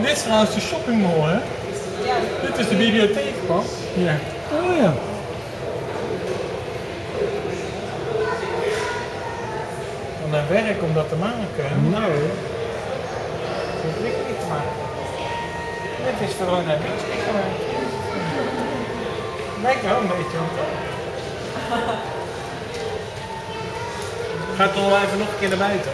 Dit is trouwens de shoppingmall, hè? Dit is de bibliotheek. Ja. Oh ja. Wat een werk om dat te maken. Nou, Dat is niet te maken. Dit is gewoon een gemaakt. Lijkt wel een beetje gaat toch wel even nog een keer naar buiten?